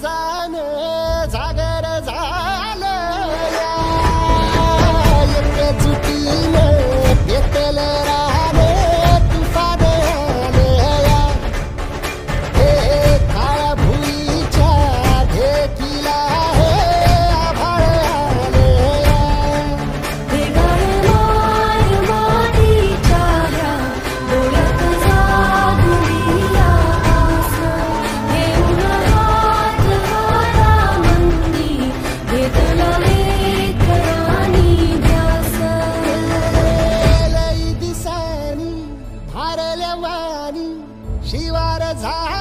Zane, Tage देवानी शिवार झा